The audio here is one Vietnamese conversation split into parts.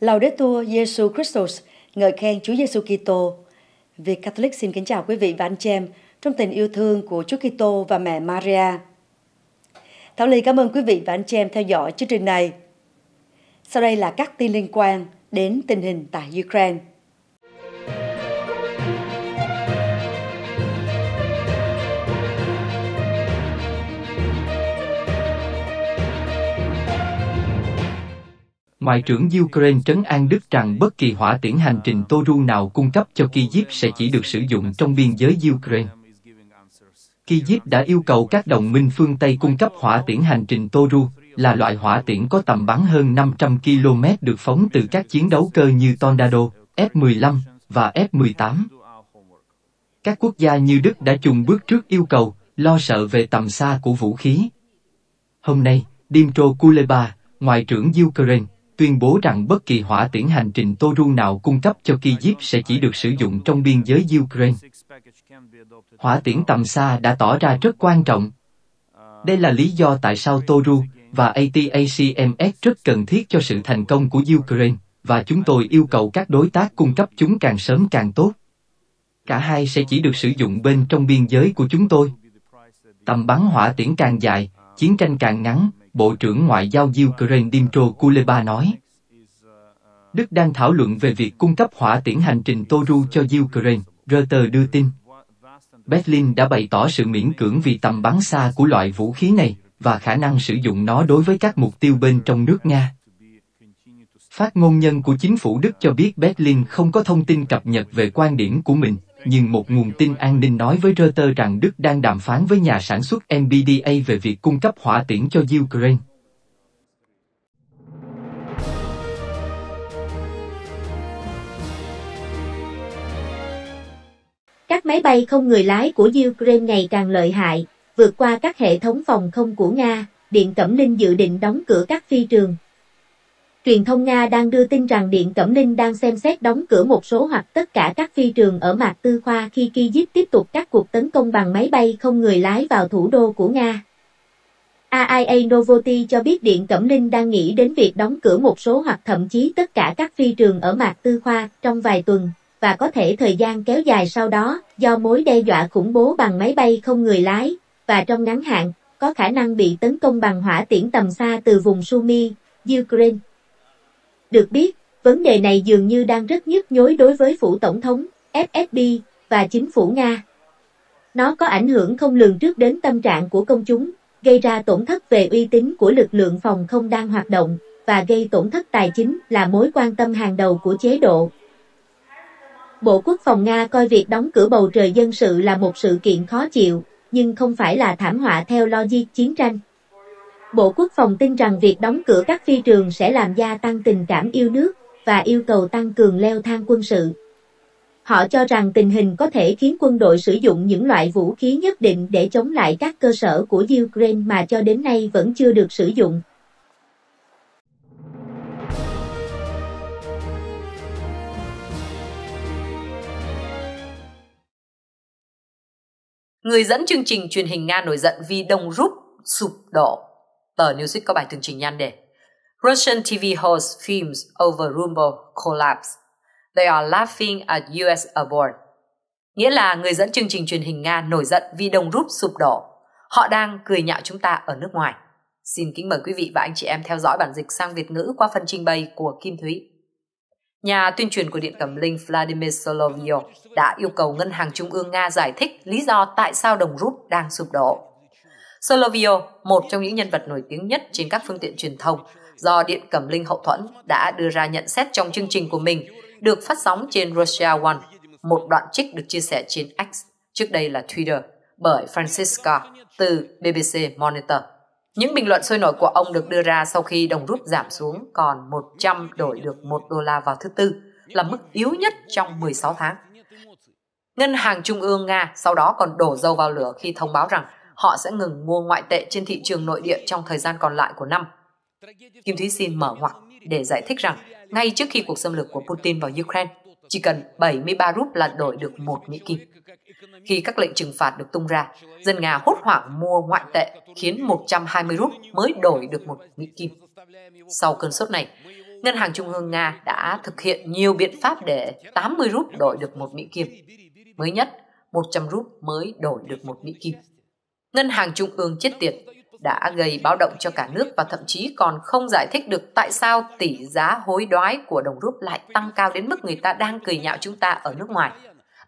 Laudetur Jesu Christus, ngợi khen Chúa Giêsu Kitô. Việt Catholic xin kính chào quý vị và anh chị em trong tình yêu thương của Chúa Kitô và mẹ Maria. Thảo Ly cảm ơn quý vị và anh chị em theo dõi chương trình này. Sau đây là các tin liên quan đến tình hình tại Ukraine. Ngoại trưởng Ukraine trấn an Đức rằng bất kỳ hỏa tiễn hành trình Toru nào cung cấp cho Kyiv sẽ chỉ được sử dụng trong biên giới Ukraine. Kyiv đã yêu cầu các đồng minh phương Tây cung cấp hỏa tiễn hành trình Toru, là loại hỏa tiễn có tầm bắn hơn 500 km được phóng từ các chiến đấu cơ như Tornado, F-15 và F-18. Các quốc gia như Đức đã chung bước trước yêu cầu, lo sợ về tầm xa của vũ khí. Hôm nay, Dmytro Kuleba, Ngoại trưởng Ukraine, tuyên bố rằng bất kỳ hỏa tiễn hành trình Toru nào cung cấp cho Kyiv sẽ chỉ được sử dụng trong biên giới Ukraine. Hỏa tiễn tầm xa đã tỏ ra rất quan trọng. Đây là lý do tại sao Toru và ATACMS rất cần thiết cho sự thành công của Ukraine, và chúng tôi yêu cầu các đối tác cung cấp chúng càng sớm càng tốt. Cả hai sẽ chỉ được sử dụng bên trong biên giới của chúng tôi. Tầm bắn hỏa tiễn càng dài, chiến tranh càng ngắn, Bộ trưởng Ngoại giao Ukraine Dmytro Kuleba nói. Đức đang thảo luận về việc cung cấp hỏa tiễn hành trình Toru cho Ukraine, Reuters đưa tin. Berlin đã bày tỏ sự miễn cưỡng vì tầm bắn xa của loại vũ khí này và khả năng sử dụng nó đối với các mục tiêu bên trong nước Nga. Phát ngôn nhân của chính phủ Đức cho biết Berlin không có thông tin cập nhật về quan điểm của mình, nhưng một nguồn tin an ninh nói với Reuters rằng Đức đang đàm phán với nhà sản xuất MBDA về việc cung cấp hỏa tiễn cho Ukraine. Các máy bay không người lái của Ukraine ngày càng lợi hại, vượt qua các hệ thống phòng không của Nga, Điện Cẩm linh dự định đóng cửa các phi trường, Truyền thông Nga đang đưa tin rằng Điện Cẩm Ninh đang xem xét đóng cửa một số hoặc tất cả các phi trường ở Mạc Tư Khoa khi Kyiv tiếp tục các cuộc tấn công bằng máy bay không người lái vào thủ đô của Nga. AIA Novoti cho biết Điện Cẩm Ninh đang nghĩ đến việc đóng cửa một số hoặc thậm chí tất cả các phi trường ở Mạc Tư Khoa trong vài tuần, và có thể thời gian kéo dài sau đó do mối đe dọa khủng bố bằng máy bay không người lái, và trong ngắn hạn, có khả năng bị tấn công bằng hỏa tiễn tầm xa từ vùng Sumy, Ukraine. Được biết, vấn đề này dường như đang rất nhức nhối đối với phủ tổng thống, FSB, và chính phủ Nga. Nó có ảnh hưởng không lường trước đến tâm trạng của công chúng, gây ra tổn thất về uy tín của lực lượng phòng không đang hoạt động, và gây tổn thất tài chính là mối quan tâm hàng đầu của chế độ. Bộ Quốc phòng Nga coi việc đóng cửa bầu trời dân sự là một sự kiện khó chịu, nhưng không phải là thảm họa theo logic chiến tranh. Bộ Quốc phòng tin rằng việc đóng cửa các phi trường sẽ làm gia tăng tình cảm yêu nước và yêu cầu tăng cường leo thang quân sự. Họ cho rằng tình hình có thể khiến quân đội sử dụng những loại vũ khí nhất định để chống lại các cơ sở của Ukraine mà cho đến nay vẫn chưa được sử dụng. Người dẫn chương trình truyền hình Nga nổi giận vì đồng rút sụp đổ Tờ Newsweek có bài tường trình nhan đề Russian TV hosts films over Rumble collapse. They are laughing at US abroad. Nghĩa là người dẫn chương trình truyền hình Nga nổi giận vì đồng rút sụp đổ. Họ đang cười nhạo chúng ta ở nước ngoài. Xin kính mời quý vị và anh chị em theo dõi bản dịch sang Việt ngữ qua phần trình bày của Kim Thúy. Nhà tuyên truyền của Điện Cẩm Linh Vladimir Solovyov đã yêu cầu Ngân hàng Trung ương Nga giải thích lý do tại sao đồng rút đang sụp đổ. Solovio, một trong những nhân vật nổi tiếng nhất trên các phương tiện truyền thông do Điện Cẩm Linh hậu thuẫn, đã đưa ra nhận xét trong chương trình của mình được phát sóng trên Russia One. Một đoạn trích được chia sẻ trên X, trước đây là Twitter, bởi Francisca từ BBC Monitor. Những bình luận sôi nổi của ông được đưa ra sau khi đồng rút giảm xuống còn 100 đổi được 1 đô la vào thứ Tư, là mức yếu nhất trong 16 tháng. Ngân hàng Trung ương Nga sau đó còn đổ dầu vào lửa khi thông báo rằng họ sẽ ngừng mua ngoại tệ trên thị trường nội địa trong thời gian còn lại của năm. Kim Thúy xin mở ngoặc để giải thích rằng ngay trước khi cuộc xâm lược của Putin vào Ukraine, chỉ cần 73 rúp là đổi được một Mỹ Kim. Khi các lệnh trừng phạt được tung ra, dân Nga hốt hoảng mua ngoại tệ khiến 120 rúp mới đổi được một Mỹ Kim. Sau cơn sốt này, Ngân hàng Trung ương Nga đã thực hiện nhiều biện pháp để 80 rúp đổi được một Mỹ Kim. Mới nhất, 100 rúp mới đổi được một Mỹ Kim. Ngân hàng Trung ương chết tiệt đã gây báo động cho cả nước và thậm chí còn không giải thích được tại sao tỷ giá hối đoái của đồng rúp lại tăng cao đến mức người ta đang cười nhạo chúng ta ở nước ngoài.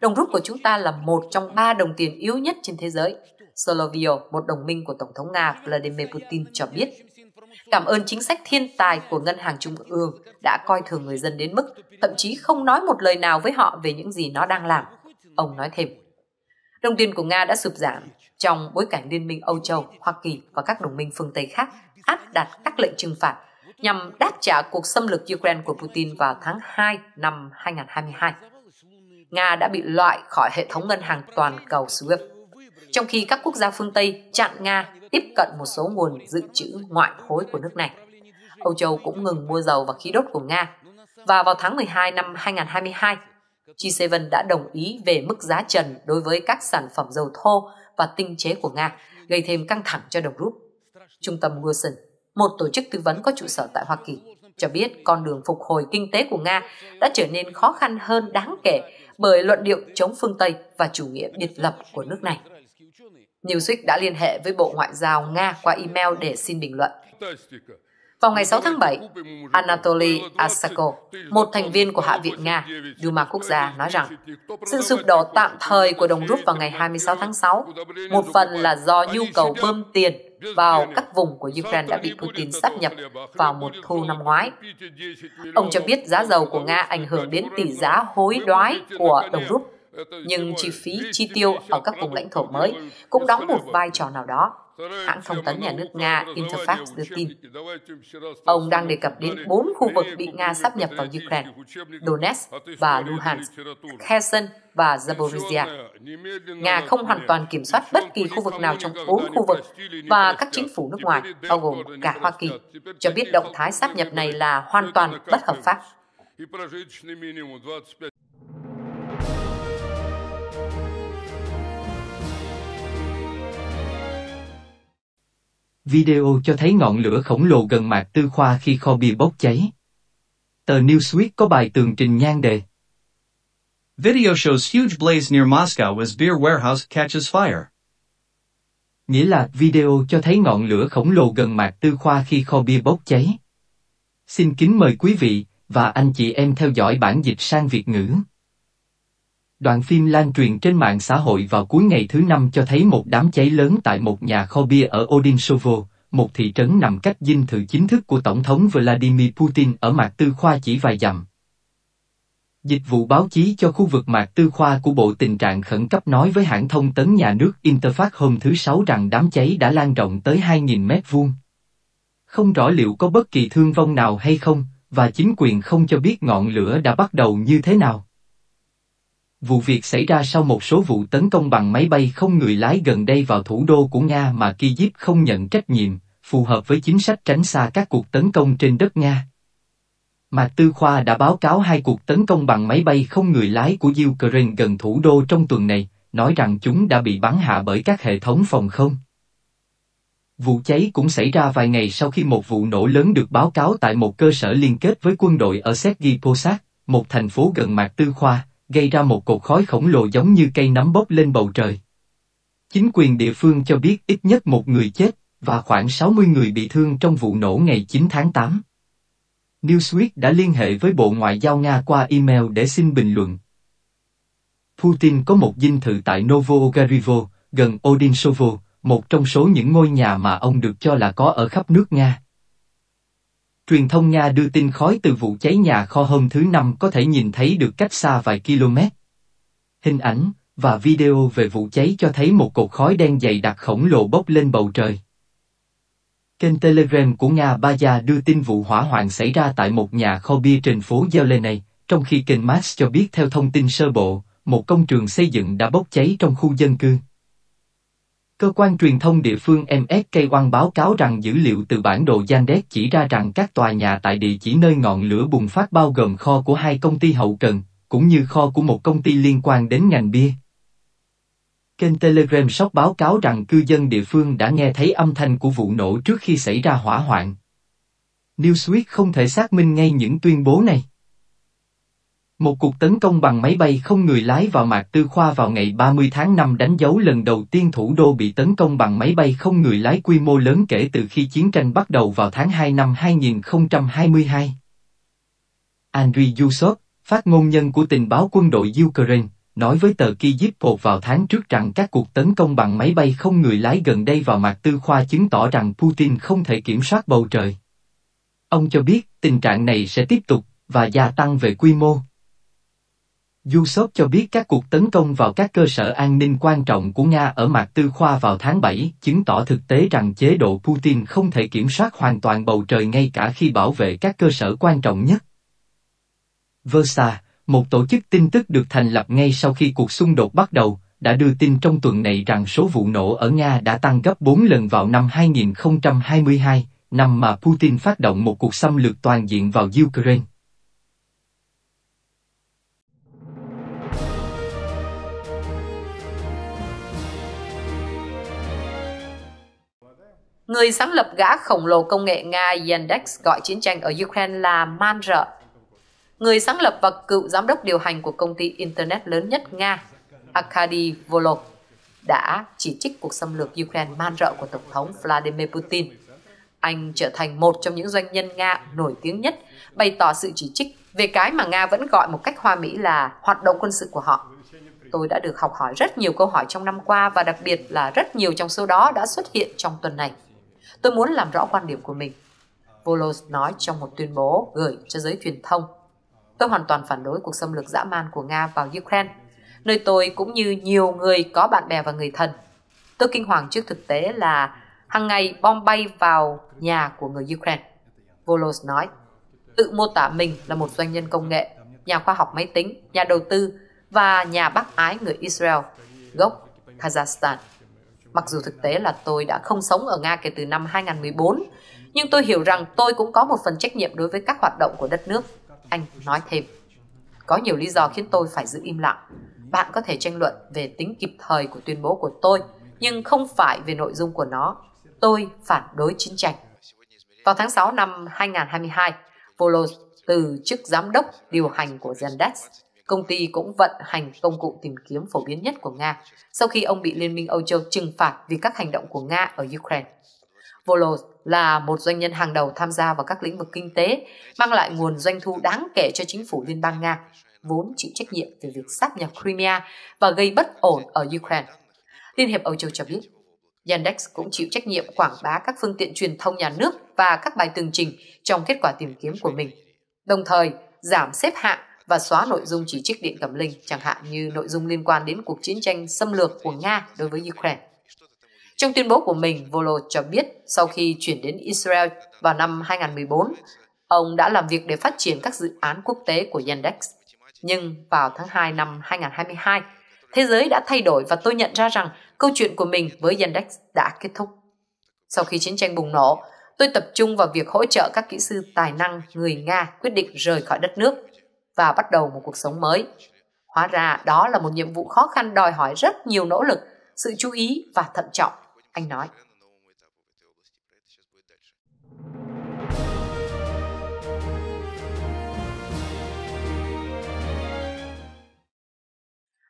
Đồng rúp của chúng ta là một trong ba đồng tiền yếu nhất trên thế giới. Solovio, một đồng minh của Tổng thống Nga Vladimir Putin cho biết, cảm ơn chính sách thiên tài của Ngân hàng Trung ương đã coi thường người dân đến mức thậm chí không nói một lời nào với họ về những gì nó đang làm. Ông nói thêm, đồng tiền của Nga đã sụp giảm trong bối cảnh Liên minh Âu Châu, Hoa Kỳ và các đồng minh phương Tây khác áp đặt các lệnh trừng phạt nhằm đáp trả cuộc xâm lược Ukraine của Putin vào tháng 2 năm 2022. Nga đã bị loại khỏi hệ thống ngân hàng toàn cầu SWIFT, trong khi các quốc gia phương Tây chặn Nga tiếp cận một số nguồn dự trữ ngoại hối của nước này. Âu Châu cũng ngừng mua dầu và khí đốt của Nga. Và vào tháng 12 năm 2022, G7 đã đồng ý về mức giá trần đối với các sản phẩm dầu thô và tinh chế của Nga, gây thêm căng thẳng cho đồng rút. Trung tâm Wilson, một tổ chức tư vấn có trụ sở tại Hoa Kỳ, cho biết con đường phục hồi kinh tế của Nga đã trở nên khó khăn hơn đáng kể bởi luận điệu chống phương Tây và chủ nghĩa biệt lập của nước này. Newsweek đã liên hệ với Bộ Ngoại giao Nga qua email để xin bình luận. Vào ngày 6 tháng 7, Anatoly Asako, một thành viên của Hạ viện Nga, Duma quốc gia, nói rằng sự sụp đổ tạm thời của đồng rút vào ngày 26 tháng 6, một phần là do nhu cầu bơm tiền vào các vùng của Ukraine đã bị Putin sắp nhập vào một thu năm ngoái. Ông cho biết giá dầu của Nga ảnh hưởng đến tỷ giá hối đoái của đồng rút, nhưng chi phí chi tiêu ở các vùng lãnh thổ mới cũng đóng một vai trò nào đó hãng thông tấn nhà nước Nga Interfax đưa tin. Ông đang đề cập đến bốn khu vực bị Nga sắp nhập vào Ukraine, Donetsk và Luhansk, Kherson và Zaporizhia. Nga không hoàn toàn kiểm soát bất kỳ khu vực nào trong bốn khu vực và các chính phủ nước ngoài, bao gồm cả Hoa Kỳ, cho biết động thái sắp nhập này là hoàn toàn bất hợp pháp. Video cho thấy ngọn lửa khổng lồ gần mạc tư khoa khi kho bia bốc cháy. Tờ Newsweek có bài tường trình nhan đề. Video shows huge blaze near Moscow as beer warehouse catches fire. Nghĩa là video cho thấy ngọn lửa khổng lồ gần mạc tư khoa khi kho bia bốc cháy. Xin kính mời quý vị và anh chị em theo dõi bản dịch sang Việt ngữ. Đoạn phim lan truyền trên mạng xã hội vào cuối ngày thứ năm cho thấy một đám cháy lớn tại một nhà kho bia ở Odinsovo, một thị trấn nằm cách dinh thự chính thức của Tổng thống Vladimir Putin ở Mạc Tư Khoa chỉ vài dặm. Dịch vụ báo chí cho khu vực Mạc Tư Khoa của Bộ Tình trạng Khẩn cấp nói với hãng thông tấn nhà nước Interfax hôm thứ Sáu rằng đám cháy đã lan rộng tới 2.000 mét vuông. Không rõ liệu có bất kỳ thương vong nào hay không, và chính quyền không cho biết ngọn lửa đã bắt đầu như thế nào. Vụ việc xảy ra sau một số vụ tấn công bằng máy bay không người lái gần đây vào thủ đô của Nga mà Kyiv không nhận trách nhiệm, phù hợp với chính sách tránh xa các cuộc tấn công trên đất Nga. Mạc Tư Khoa đã báo cáo hai cuộc tấn công bằng máy bay không người lái của Ukraine gần thủ đô trong tuần này, nói rằng chúng đã bị bắn hạ bởi các hệ thống phòng không. Vụ cháy cũng xảy ra vài ngày sau khi một vụ nổ lớn được báo cáo tại một cơ sở liên kết với quân đội ở Sergi Posad, một thành phố gần Mạc Tư Khoa, gây ra một cột khói khổng lồ giống như cây nấm bốc lên bầu trời. Chính quyền địa phương cho biết ít nhất một người chết và khoảng 60 người bị thương trong vụ nổ ngày 9 tháng 8. Newsweek đã liên hệ với Bộ Ngoại giao Nga qua email để xin bình luận. Putin có một dinh thự tại Novogarivo, gần Odinsovo, một trong số những ngôi nhà mà ông được cho là có ở khắp nước Nga. Truyền thông Nga đưa tin khói từ vụ cháy nhà kho hôm thứ Năm có thể nhìn thấy được cách xa vài km. Hình ảnh và video về vụ cháy cho thấy một cột khói đen dày đặc khổng lồ bốc lên bầu trời. Kênh Telegram của Nga Baza đưa tin vụ hỏa hoạn xảy ra tại một nhà kho bia trên phố Zelenay, trong khi kênh Max cho biết theo thông tin sơ bộ, một công trường xây dựng đã bốc cháy trong khu dân cư. Cơ quan truyền thông địa phương MSK1 báo cáo rằng dữ liệu từ bản đồ Yandex chỉ ra rằng các tòa nhà tại địa chỉ nơi ngọn lửa bùng phát bao gồm kho của hai công ty hậu cần, cũng như kho của một công ty liên quan đến ngành bia. Kênh Telegram Shop báo cáo rằng cư dân địa phương đã nghe thấy âm thanh của vụ nổ trước khi xảy ra hỏa hoạn. Newsweek không thể xác minh ngay những tuyên bố này. Một cuộc tấn công bằng máy bay không người lái vào Mạc Tư Khoa vào ngày 30 tháng 5 đánh dấu lần đầu tiên thủ đô bị tấn công bằng máy bay không người lái quy mô lớn kể từ khi chiến tranh bắt đầu vào tháng 2 năm 2022. Andriy Yusov, phát ngôn nhân của tình báo quân đội Ukraine, nói với tờ Kyiv Post vào tháng trước rằng các cuộc tấn công bằng máy bay không người lái gần đây vào Mạc Tư Khoa chứng tỏ rằng Putin không thể kiểm soát bầu trời. Ông cho biết tình trạng này sẽ tiếp tục và gia tăng về quy mô. Yusov cho biết các cuộc tấn công vào các cơ sở an ninh quan trọng của Nga ở Mạc Tư Khoa vào tháng 7 chứng tỏ thực tế rằng chế độ Putin không thể kiểm soát hoàn toàn bầu trời ngay cả khi bảo vệ các cơ sở quan trọng nhất. Versa, một tổ chức tin tức được thành lập ngay sau khi cuộc xung đột bắt đầu, đã đưa tin trong tuần này rằng số vụ nổ ở Nga đã tăng gấp 4 lần vào năm 2022, năm mà Putin phát động một cuộc xâm lược toàn diện vào Ukraine. Người sáng lập gã khổng lồ công nghệ Nga Yandex gọi chiến tranh ở Ukraine là man rợ. Người sáng lập và cựu giám đốc điều hành của công ty Internet lớn nhất Nga, Arkady Volov, đã chỉ trích cuộc xâm lược Ukraine man rợ của Tổng thống Vladimir Putin. Anh trở thành một trong những doanh nhân Nga nổi tiếng nhất, bày tỏ sự chỉ trích về cái mà Nga vẫn gọi một cách hoa mỹ là hoạt động quân sự của họ. Tôi đã được học hỏi rất nhiều câu hỏi trong năm qua và đặc biệt là rất nhiều trong số đó đã xuất hiện trong tuần này. Tôi muốn làm rõ quan điểm của mình. Volos nói trong một tuyên bố gửi cho giới truyền thông. Tôi hoàn toàn phản đối cuộc xâm lược dã man của Nga vào Ukraine, nơi tôi cũng như nhiều người có bạn bè và người thân. Tôi kinh hoàng trước thực tế là hàng ngày bom bay vào nhà của người Ukraine. Volos nói, tự mô tả mình là một doanh nhân công nghệ, nhà khoa học máy tính, nhà đầu tư và nhà bác ái người Israel, gốc Kazakhstan. Mặc dù thực tế là tôi đã không sống ở Nga kể từ năm 2014, nhưng tôi hiểu rằng tôi cũng có một phần trách nhiệm đối với các hoạt động của đất nước. Anh nói thêm. Có nhiều lý do khiến tôi phải giữ im lặng. Bạn có thể tranh luận về tính kịp thời của tuyên bố của tôi, nhưng không phải về nội dung của nó. Tôi phản đối chiến tranh. Vào tháng 6 năm 2022, Volos từ chức giám đốc điều hành của Zendesk Công ty cũng vận hành công cụ tìm kiếm phổ biến nhất của Nga sau khi ông bị Liên minh Âu Châu trừng phạt vì các hành động của Nga ở Ukraine. Volos là một doanh nhân hàng đầu tham gia vào các lĩnh vực kinh tế, mang lại nguồn doanh thu đáng kể cho chính phủ Liên bang Nga, vốn chịu trách nhiệm về việc sáp nhập Crimea và gây bất ổn ở Ukraine. Liên hiệp Âu Châu cho biết, Yandex cũng chịu trách nhiệm quảng bá các phương tiện truyền thông nhà nước và các bài tường trình trong kết quả tìm kiếm của mình, đồng thời giảm xếp hạng và xóa nội dung chỉ trích Điện Cẩm Linh, chẳng hạn như nội dung liên quan đến cuộc chiến tranh xâm lược của Nga đối với Ukraine. Trong tuyên bố của mình, Volo cho biết sau khi chuyển đến Israel vào năm 2014, ông đã làm việc để phát triển các dự án quốc tế của Yandex. Nhưng vào tháng 2 năm 2022, thế giới đã thay đổi và tôi nhận ra rằng câu chuyện của mình với Yandex đã kết thúc. Sau khi chiến tranh bùng nổ, tôi tập trung vào việc hỗ trợ các kỹ sư tài năng người Nga quyết định rời khỏi đất nước và bắt đầu một cuộc sống mới. Hóa ra đó là một nhiệm vụ khó khăn đòi hỏi rất nhiều nỗ lực, sự chú ý và thận trọng, anh nói.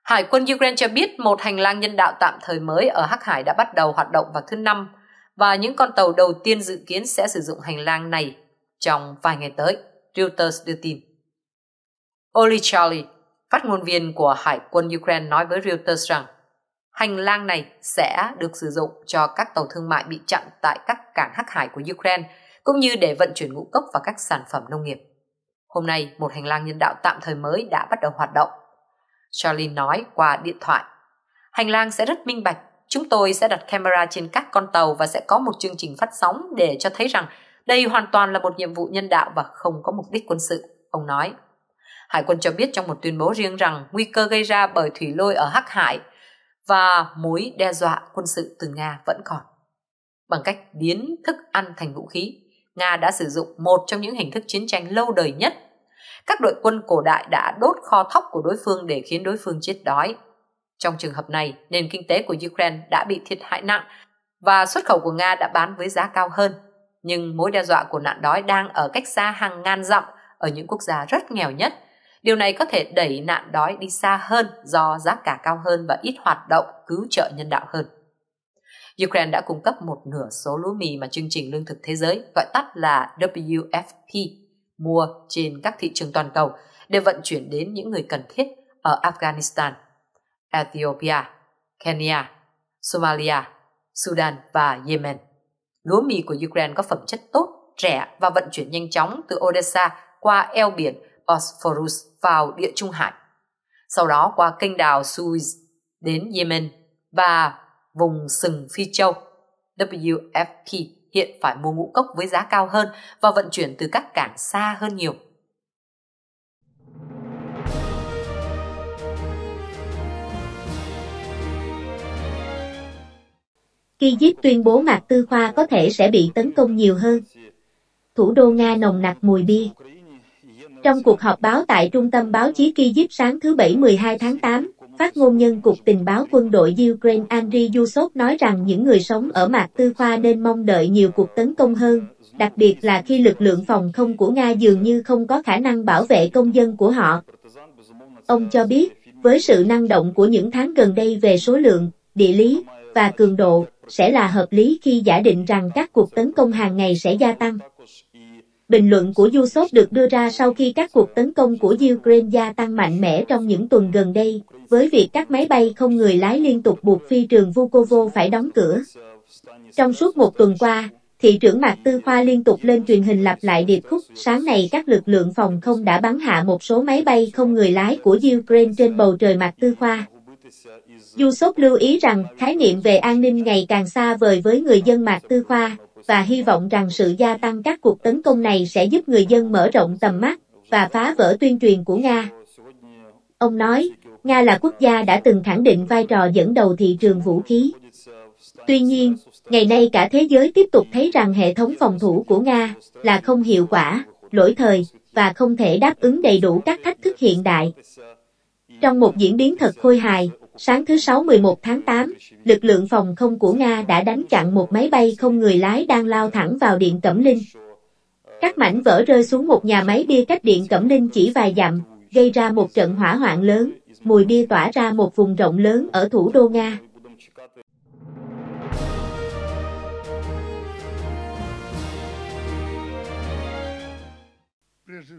Hải quân Ukraine cho biết một hành lang nhân đạo tạm thời mới ở Hắc Hải đã bắt đầu hoạt động vào thứ Năm và những con tàu đầu tiên dự kiến sẽ sử dụng hành lang này trong vài ngày tới, Reuters đưa tin. Oli Charlie, phát ngôn viên của Hải quân Ukraine nói với Reuters rằng hành lang này sẽ được sử dụng cho các tàu thương mại bị chặn tại các cảng hắc hải của Ukraine, cũng như để vận chuyển ngũ cốc và các sản phẩm nông nghiệp. Hôm nay, một hành lang nhân đạo tạm thời mới đã bắt đầu hoạt động. Charlie nói qua điện thoại. Hành lang sẽ rất minh bạch. Chúng tôi sẽ đặt camera trên các con tàu và sẽ có một chương trình phát sóng để cho thấy rằng đây hoàn toàn là một nhiệm vụ nhân đạo và không có mục đích quân sự, ông nói. Hải quân cho biết trong một tuyên bố riêng rằng nguy cơ gây ra bởi thủy lôi ở Hắc Hải và mối đe dọa quân sự từ Nga vẫn còn. Bằng cách biến thức ăn thành vũ khí, Nga đã sử dụng một trong những hình thức chiến tranh lâu đời nhất. Các đội quân cổ đại đã đốt kho thóc của đối phương để khiến đối phương chết đói. Trong trường hợp này, nền kinh tế của Ukraine đã bị thiệt hại nặng và xuất khẩu của Nga đã bán với giá cao hơn. nhưng mối đe dọa của nạn đói đang ở cách xa hàng ngàn dặm ở những quốc gia rất nghèo nhất. Điều này có thể đẩy nạn đói đi xa hơn do giá cả cao hơn và ít hoạt động cứu trợ nhân đạo hơn. Ukraine đã cung cấp một nửa số lúa mì mà chương trình lương thực thế giới gọi tắt là WFP mua trên các thị trường toàn cầu để vận chuyển đến những người cần thiết ở Afghanistan, Ethiopia, Kenya, Somalia, Sudan và Yemen. Lúa mì của Ukraine có phẩm chất tốt, rẻ và vận chuyển nhanh chóng từ Odessa qua eo biển Bosphorus vào địa Trung Hải. Sau đó qua kênh đào Suez đến Yemen và vùng sừng Phi Châu. WFP hiện phải mua ngũ cốc với giá cao hơn và vận chuyển từ các cảng xa hơn nhiều. Kyiv tuyên bố Mạc Tư Khoa có thể sẽ bị tấn công nhiều hơn. Thủ đô Nga nồng nặc mùi bia. Trong cuộc họp báo tại Trung tâm báo chí Kyiv sáng thứ Bảy 12 tháng 8, phát ngôn nhân Cục Tình báo quân đội Ukraine Andriy Yusov nói rằng những người sống ở Mạc Tư Khoa nên mong đợi nhiều cuộc tấn công hơn, đặc biệt là khi lực lượng phòng không của Nga dường như không có khả năng bảo vệ công dân của họ. Ông cho biết, với sự năng động của những tháng gần đây về số lượng, địa lý và cường độ, sẽ là hợp lý khi giả định rằng các cuộc tấn công hàng ngày sẽ gia tăng. Bình luận của Yusuf được đưa ra sau khi các cuộc tấn công của Ukraine gia tăng mạnh mẽ trong những tuần gần đây, với việc các máy bay không người lái liên tục buộc phi trường Vukovo phải đóng cửa. Trong suốt một tuần qua, thị trưởng Mạc Tư Khoa liên tục lên truyền hình lặp lại điệp khúc sáng nay các lực lượng phòng không đã bắn hạ một số máy bay không người lái của Ukraine trên bầu trời Mạc Tư Khoa. Yusuf lưu ý rằng khái niệm về an ninh ngày càng xa vời với người dân Mạc Tư Khoa, và hy vọng rằng sự gia tăng các cuộc tấn công này sẽ giúp người dân mở rộng tầm mắt và phá vỡ tuyên truyền của Nga. Ông nói, Nga là quốc gia đã từng khẳng định vai trò dẫn đầu thị trường vũ khí. Tuy nhiên, ngày nay cả thế giới tiếp tục thấy rằng hệ thống phòng thủ của Nga là không hiệu quả, lỗi thời và không thể đáp ứng đầy đủ các thách thức hiện đại. Trong một diễn biến thật khôi hài, sáng thứ Sáu 11 tháng 8, lực lượng phòng không của Nga đã đánh chặn một máy bay không người lái đang lao thẳng vào Điện Cẩm Linh. Các mảnh vỡ rơi xuống một nhà máy bia cách Điện Cẩm Linh chỉ vài dặm, gây ra một trận hỏa hoạn lớn, mùi bia tỏa ra một vùng rộng lớn ở thủ đô Nga.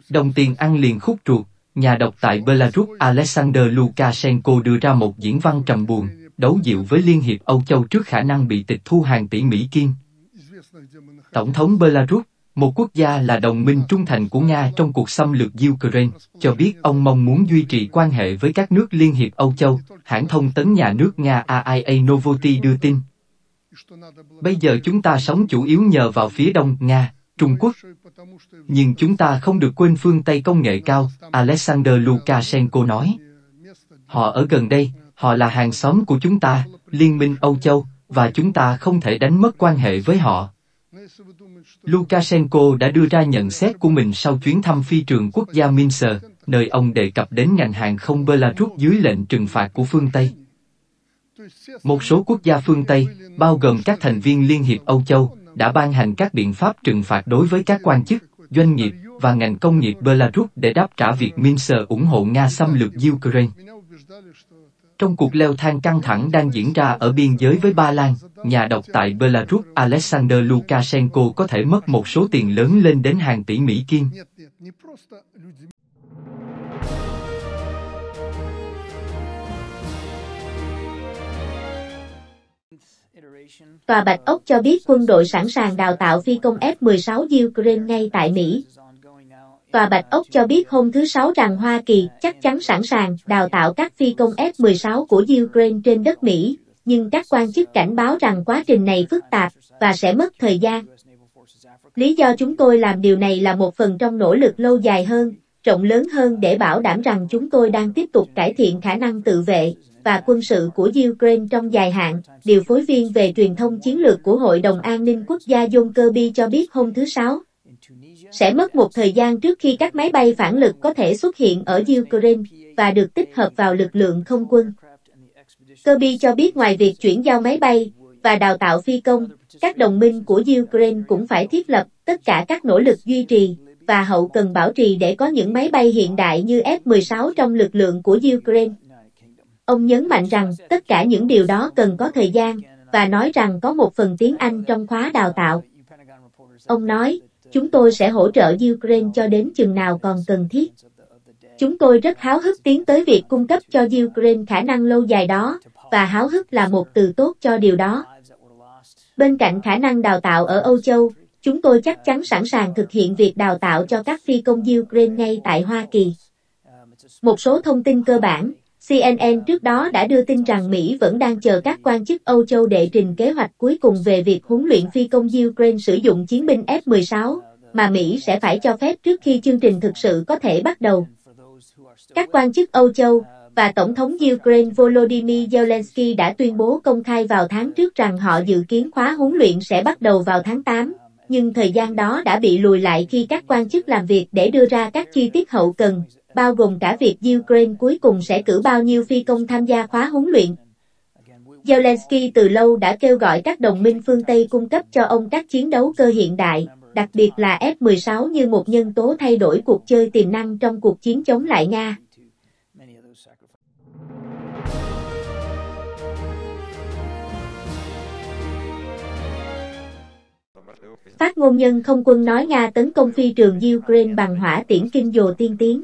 Đồng tiền ăn liền khúc ruột, nhà độc tại Belarus Alexander Lukashenko đưa ra một diễn văn trầm buồn, đấu dịu với Liên hiệp Âu Châu trước khả năng bị tịch thu hàng tỷ Mỹ Kim. Tổng thống Belarus, một quốc gia là đồng minh trung thành của Nga trong cuộc xâm lược Ukraine, cho biết ông mong muốn duy trì quan hệ với các nước Liên hiệp Âu Châu, hãng thông tấn nhà nước Nga AIA Novosti đưa tin. Bây giờ chúng ta sống chủ yếu nhờ vào phía đông Nga, Trung Quốc. Nhưng chúng ta không được quên phương Tây công nghệ cao, Alexander Lukashenko nói. Họ ở gần đây, họ là hàng xóm của chúng ta, Liên minh Âu Châu, và chúng ta không thể đánh mất quan hệ với họ. Lukashenko đã đưa ra nhận xét của mình sau chuyến thăm phi trường quốc gia Minsk, nơi ông đề cập đến ngành hàng không Belarus dưới lệnh trừng phạt của phương Tây. Một số quốc gia phương Tây, bao gồm các thành viên Liên hiệp Âu Châu, đã ban hành các biện pháp trừng phạt đối với các quan chức, doanh nghiệp và ngành công nghiệp Belarus để đáp trả việc Minsk ủng hộ Nga xâm lược Ukraine. Trong cuộc leo thang căng thẳng đang diễn ra ở biên giới với Ba Lan, nhà độc tại Belarus Alexander Lukashenko có thể mất một số tiền lớn lên đến hàng tỷ Mỹ Kim. Tòa Bạch Ốc cho biết quân đội sẵn sàng đào tạo phi công F-16 Ukraine ngay tại Mỹ. Tòa Bạch Ốc cho biết hôm thứ Sáu rằng Hoa Kỳ chắc chắn sẵn sàng đào tạo các phi công F-16 của Ukraine trên đất Mỹ, nhưng các quan chức cảnh báo rằng quá trình này phức tạp và sẽ mất thời gian. Lý do chúng tôi làm điều này là một phần trong nỗ lực lâu dài hơn, rộng lớn hơn để bảo đảm rằng chúng tôi đang tiếp tục cải thiện khả năng tự vệ và quân sự của Ukraine trong dài hạn, điều phối viên về truyền thông chiến lược của Hội đồng An ninh Quốc gia John Kirby cho biết hôm thứ Sáu. Sẽ mất một thời gian trước khi các máy bay phản lực có thể xuất hiện ở Ukraine và được tích hợp vào lực lượng không quân. Kirby cho biết ngoài việc chuyển giao máy bay, và đào tạo phi công, các đồng minh của Ukraine cũng phải thiết lập tất cả các nỗ lực duy trì và hậu cần bảo trì để có những máy bay hiện đại như F-16 trong lực lượng của Ukraine. Ông nhấn mạnh rằng tất cả những điều đó cần có thời gian và nói rằng có một phần tiếng Anh trong khóa đào tạo. Ông nói, chúng tôi sẽ hỗ trợ Ukraine cho đến chừng nào còn cần thiết. Chúng tôi rất háo hức tiến tới việc cung cấp cho Ukraine khả năng lâu dài đó, và háo hức là một từ tốt cho điều đó. Bên cạnh khả năng đào tạo ở Âu Châu, chúng tôi chắc chắn sẵn sàng thực hiện việc đào tạo cho các phi công Ukraine ngay tại Hoa Kỳ. Một số thông tin cơ bản, CNN trước đó đã đưa tin rằng Mỹ vẫn đang chờ các quan chức Âu Châu đệ trình kế hoạch cuối cùng về việc huấn luyện phi công Ukraine sử dụng chiến binh F-16, mà Mỹ sẽ phải cho phép trước khi chương trình thực sự có thể bắt đầu. Các quan chức Âu Châu và Tổng thống Ukraine Volodymyr Zelensky đã tuyên bố công khai vào tháng trước rằng họ dự kiến khóa huấn luyện sẽ bắt đầu vào tháng 8, nhưng thời gian đó đã bị lùi lại khi các quan chức làm việc để đưa ra các chi tiết hậu cần, bao gồm cả việc Ukraine cuối cùng sẽ cử bao nhiêu phi công tham gia khóa huấn luyện. Zelensky từ lâu đã kêu gọi các đồng minh phương Tây cung cấp cho ông các chiến đấu cơ hiện đại, đặc biệt là F-16 như một nhân tố thay đổi cuộc chơi tiềm năng trong cuộc chiến chống lại Nga. Phát ngôn nhân không quân nói Nga tấn công phi trường Ukraine bằng hỏa tiễn kinh dồ tiên tiến.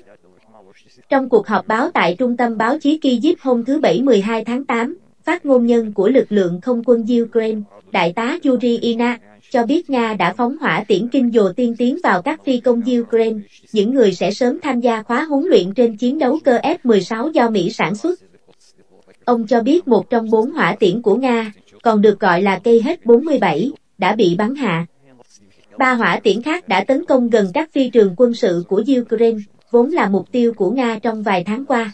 Trong cuộc họp báo tại Trung tâm báo chí Kyiv hôm thứ Bảy 12 tháng 8, phát ngôn nhân của lực lượng không quân Ukraine, Đại tá Yuri Ina, cho biết Nga đã phóng hỏa tiễn kinh dồ tiên tiến vào các phi công Ukraine, những người sẽ sớm tham gia khóa huấn luyện trên chiến đấu cơ F-16 do Mỹ sản xuất. Ông cho biết một trong bốn hỏa tiễn của Nga, còn được gọi là cây hết 47, đã bị bắn hạ. Ba hỏa tiễn khác đã tấn công gần các phi trường quân sự của Ukraine, vốn là mục tiêu của Nga trong vài tháng qua.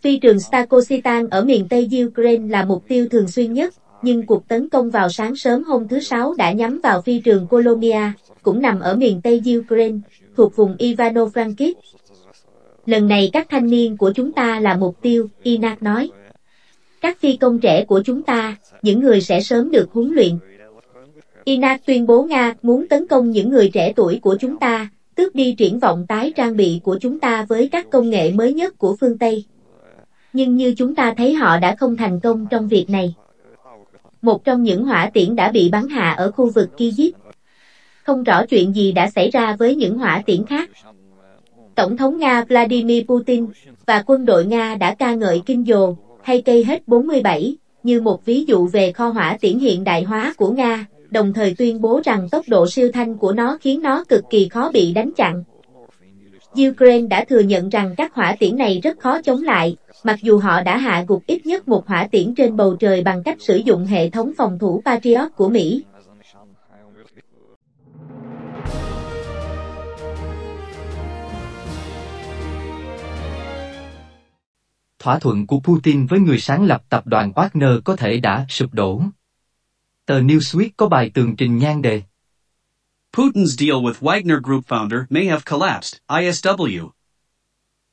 Phi trường Stakositan ở miền Tây Ukraine là mục tiêu thường xuyên nhất, nhưng cuộc tấn công vào sáng sớm hôm thứ Sáu đã nhắm vào phi trường Kolomia, cũng nằm ở miền Tây Ukraine, thuộc vùng Ivano-Frankivsk. Lần này các thanh niên của chúng ta là mục tiêu, Inak nói. Các phi công trẻ của chúng ta, những người sẽ sớm được huấn luyện. Inak tuyên bố Nga muốn tấn công những người trẻ tuổi của chúng ta, tước đi triển vọng tái trang bị của chúng ta với các công nghệ mới nhất của phương Tây. Nhưng như chúng ta thấy họ đã không thành công trong việc này. Một trong những hỏa tiễn đã bị bắn hạ ở khu vực Kyiv. Không rõ chuyện gì đã xảy ra với những hỏa tiễn khác. Tổng thống Nga Vladimir Putin và quân đội Nga đã ca ngợi kinh dồ, hay cây hết 47, như một ví dụ về kho hỏa tiễn hiện đại hóa của Nga, đồng thời tuyên bố rằng tốc độ siêu thanh của nó khiến nó cực kỳ khó bị đánh chặn. Ukraine đã thừa nhận rằng các hỏa tiễn này rất khó chống lại, mặc dù họ đã hạ gục ít nhất một hỏa tiễn trên bầu trời bằng cách sử dụng hệ thống phòng thủ Patriot của Mỹ. Thỏa thuận của Putin với người sáng lập tập đoàn Wagner có thể đã sụp đổ. Tờ Newsweek có bài tường trình nhan đề. Putin's deal with Wagner Group founder may have collapsed, ISW.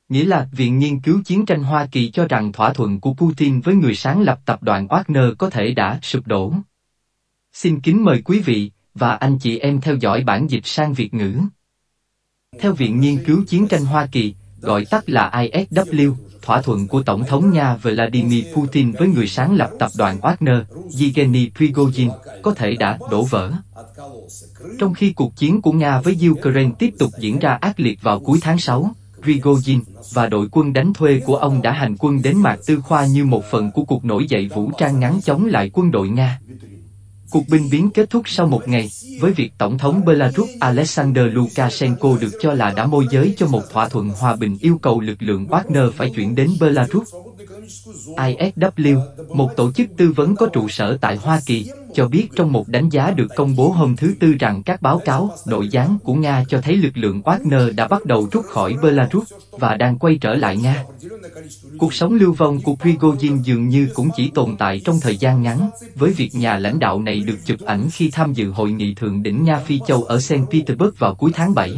Nghĩa là Viện Nghiên cứu Chiến tranh Hoa Kỳ cho rằng thỏa thuận của Putin với người sáng lập tập đoàn Wagner có thể đã sụp đổ. Xin kính mời quý vị và anh chị em theo dõi bản dịch sang Việt ngữ. Theo Viện Nghiên cứu Chiến tranh Hoa Kỳ, gọi tắt là ISW, thỏa thuận của Tổng thống Nga Vladimir Putin với người sáng lập tập đoàn Wagner, Yevgeny Prigozhin, có thể đã đổ vỡ. Trong khi cuộc chiến của Nga với Ukraine tiếp tục diễn ra ác liệt vào cuối tháng 6, Prigozhin và đội quân đánh thuê của ông đã hành quân đến Mạc Tư Khoa như một phần của cuộc nổi dậy vũ trang ngắn chống lại quân đội Nga. Cuộc binh biến kết thúc sau một ngày, với việc Tổng thống Belarus Alexander Lukashenko được cho là đã môi giới cho một thỏa thuận hòa bình yêu cầu lực lượng Wagner phải chuyển đến Belarus. ISW, một tổ chức tư vấn có trụ sở tại Hoa Kỳ, cho biết trong một đánh giá được công bố hôm thứ Tư rằng các báo cáo, nội gián của Nga cho thấy lực lượng Wagner đã bắt đầu rút khỏi Belarus và đang quay trở lại Nga. Cuộc sống lưu vong của Prigozhin dường như cũng chỉ tồn tại trong thời gian ngắn, với việc nhà lãnh đạo này được chụp ảnh khi tham dự hội nghị thượng đỉnh Nga Phi Châu ở St. Petersburg vào cuối tháng 7.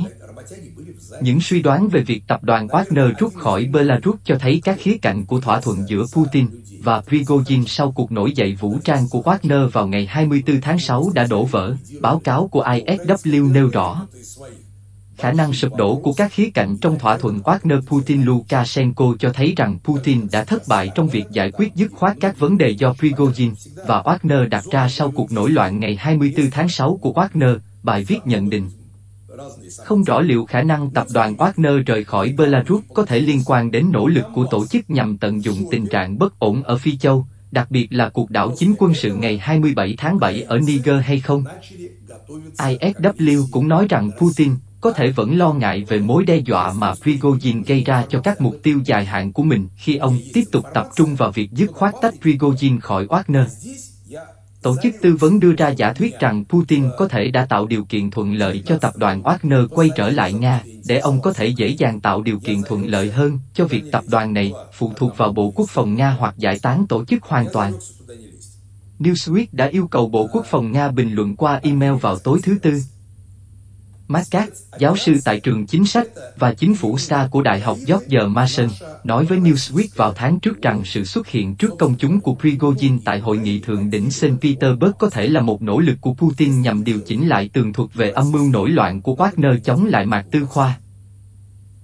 Những suy đoán về việc tập đoàn Wagner rút khỏi Belarus cho thấy các khía cạnh của thỏa thuận giữa Putin, và Prigozhin sau cuộc nổi dậy vũ trang của Wagner vào ngày 24 tháng 6 đã đổ vỡ, báo cáo của ISW nêu rõ. Khả năng sụp đổ của các khía cạnh trong thỏa thuận Wagner-Putin-Lukashenko cho thấy rằng Putin đã thất bại trong việc giải quyết dứt khoát các vấn đề do Prigozhin và Wagner đặt ra sau cuộc nổi loạn ngày 24 tháng 6 của Wagner, bài viết nhận định. Không rõ liệu khả năng tập đoàn Wagner rời khỏi Belarus có thể liên quan đến nỗ lực của tổ chức nhằm tận dụng tình trạng bất ổn ở Phi Châu, đặc biệt là cuộc đảo chính quân sự ngày 27 tháng 7 ở Niger hay không? ISW cũng nói rằng Putin có thể vẫn lo ngại về mối đe dọa mà Prigozhin gây ra cho các mục tiêu dài hạn của mình khi ông tiếp tục tập trung vào việc dứt khoát tách Prigozhin khỏi Wagner. Tổ chức tư vấn đưa ra giả thuyết rằng Putin có thể đã tạo điều kiện thuận lợi cho tập đoàn Wagner quay trở lại Nga, để ông có thể dễ dàng tạo điều kiện thuận lợi hơn cho việc tập đoàn này phụ thuộc vào Bộ Quốc phòng Nga hoặc giải tán tổ chức hoàn toàn. Newsweek đã yêu cầu Bộ Quốc phòng Nga bình luận qua email vào tối thứ Tư. Markat, giáo sư tại trường chính sách và chính phủ xa của Đại học George Mason, nói với Newsweek vào tháng trước rằng sự xuất hiện trước công chúng của Prigozhin tại hội nghị thượng đỉnh St. Petersburg có thể là một nỗ lực của Putin nhằm điều chỉnh lại tường thuật về âm mưu nổi loạn của Wagner chống lại Mạc Tư Khoa.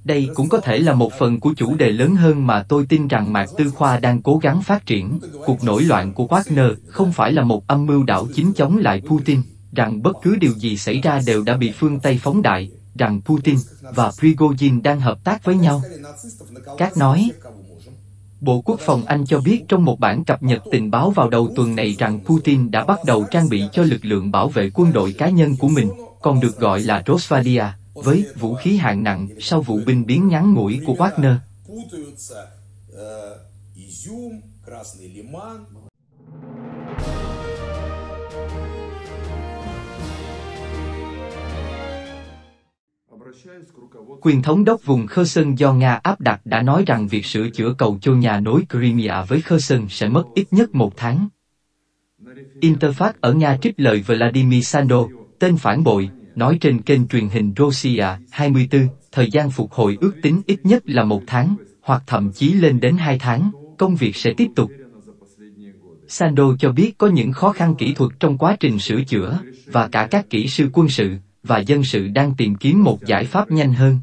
Đây cũng có thể là một phần của chủ đề lớn hơn mà tôi tin rằng Mạc Tư Khoa đang cố gắng phát triển. Cuộc nổi loạn của Wagner không phải là một âm mưu đảo chính chống lại Putin rằng bất cứ điều gì xảy ra đều đã bị phương Tây phóng đại, rằng Putin và Prigozhin đang hợp tác với nhau. Các nói, Bộ Quốc phòng Anh cho biết trong một bản cập nhật tình báo vào đầu tuần này rằng Putin đã bắt đầu trang bị cho lực lượng bảo vệ quân đội cá nhân của mình, còn được gọi là Rosvadia, với vũ khí hạng nặng sau vụ binh biến ngắn ngủi của Wagner. Quyền thống đốc vùng Kherson do Nga áp đặt đã nói rằng việc sửa chữa cầu cho nhà nối Crimea với Kherson sẽ mất ít nhất một tháng. Interfax ở Nga trích lời Vladimir Sando, tên phản bội, nói trên kênh truyền hình Russia 24, thời gian phục hồi ước tính ít nhất là một tháng, hoặc thậm chí lên đến hai tháng, công việc sẽ tiếp tục. Sando cho biết có những khó khăn kỹ thuật trong quá trình sửa chữa, và cả các kỹ sư quân sự, và dân sự đang tìm kiếm một giải pháp nhanh hơn.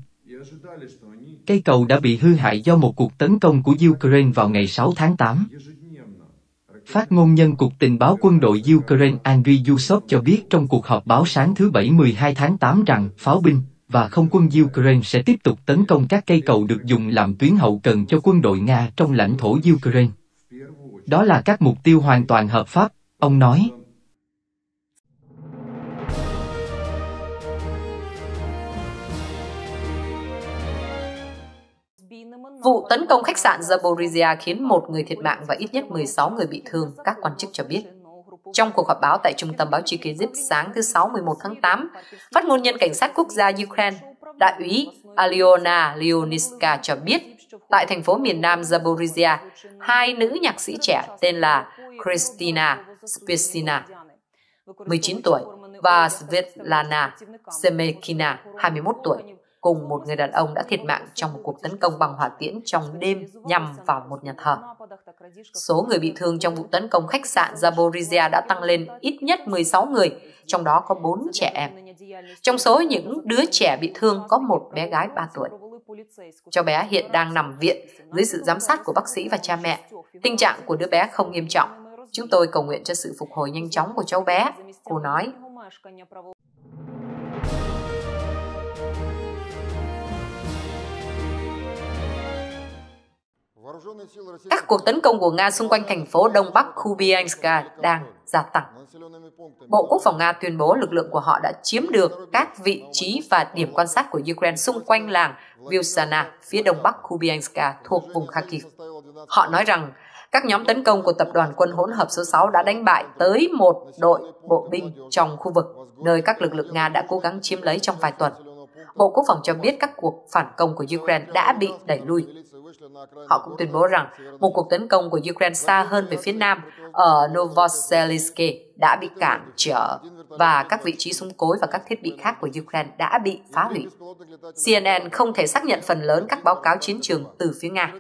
Cây cầu đã bị hư hại do một cuộc tấn công của Ukraine vào ngày 6 tháng 8. Phát ngôn nhân Cục Tình báo quân đội Ukraine Andriy Yusov cho biết trong cuộc họp báo sáng thứ Bảy 12 tháng 8 rằng pháo binh và không quân Ukraine sẽ tiếp tục tấn công các cây cầu được dùng làm tuyến hậu cần cho quân đội Nga trong lãnh thổ Ukraine. Đó là các mục tiêu hoàn toàn hợp pháp, ông nói. Vụ tấn công khách sạn Zaporizhia khiến một người thiệt mạng và ít nhất 16 người bị thương, các quan chức cho biết. Trong cuộc họp báo tại Trung tâm báo chí Kyiv sáng thứ Sáu 11 tháng 8, phát ngôn nhân cảnh sát quốc gia Ukraine, đại úy Aliona Leoniska cho biết, tại thành phố miền nam Zaporizhia, hai nữ nhạc sĩ trẻ tên là Kristina Spesina, 19 tuổi, và Svetlana Semekina, 21 tuổi, cùng một người đàn ông đã thiệt mạng trong một cuộc tấn công bằng hỏa tiễn trong đêm nhằm vào một nhà thờ. Số người bị thương trong vụ tấn công khách sạn Zaporizhia đã tăng lên ít nhất 16 người, trong đó có 4 trẻ em. Trong số những đứa trẻ bị thương có một bé gái 3 tuổi. Cháu bé hiện đang nằm viện dưới sự giám sát của bác sĩ và cha mẹ. Tình trạng của đứa bé không nghiêm trọng. Chúng tôi cầu nguyện cho sự phục hồi nhanh chóng của cháu bé, cô nói. Các cuộc tấn công của Nga xung quanh thành phố Đông Bắc Kubianska đang gia tăng. Bộ Quốc phòng Nga tuyên bố lực lượng của họ đã chiếm được các vị trí và điểm quan sát của Ukraine xung quanh làng Vilsana, phía đông bắc Kubianska thuộc vùng Kharkiv. Họ nói rằng các nhóm tấn công của tập đoàn quân hỗn hợp số 6 đã đánh bại tới một đội bộ binh trong khu vực, nơi các lực lượng Nga đã cố gắng chiếm lấy trong vài tuần. Bộ Quốc phòng cho biết các cuộc phản công của Ukraine đã bị đẩy lui. Họ cũng tuyên bố rằng một cuộc tấn công của Ukraine xa hơn về phía nam ở Novoseliske đã bị cản trở và các vị trí súng cối và các thiết bị khác của Ukraine đã bị phá hủy. CNN không thể xác nhận phần lớn các báo cáo chiến trường từ phía Nga.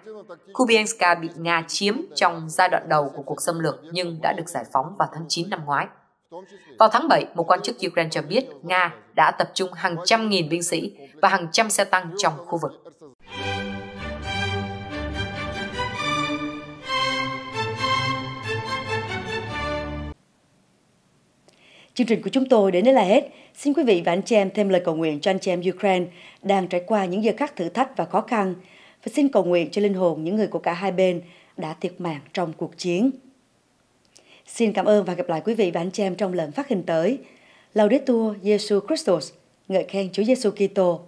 Kubienska bị Nga chiếm trong giai đoạn đầu của cuộc xâm lược nhưng đã được giải phóng vào tháng 9 năm ngoái. Vào tháng 7, một quan chức Ukraine cho biết Nga đã tập trung hàng trăm nghìn binh sĩ và hàng trăm xe tăng trong khu vực. Chương trình của chúng tôi đến đây là hết. Xin quý vị và anh chị em thêm lời cầu nguyện cho anh chị em Ukraine đang trải qua những giờ khắc thử thách và khó khăn. Và xin cầu nguyện cho linh hồn những người của cả hai bên đã thiệt mạng trong cuộc chiến. Xin cảm ơn và gặp lại quý vị và anh chị em trong lần phát hình tới. Laudetur Jesu Christus, ngợi khen Chúa Giêsu Kitô.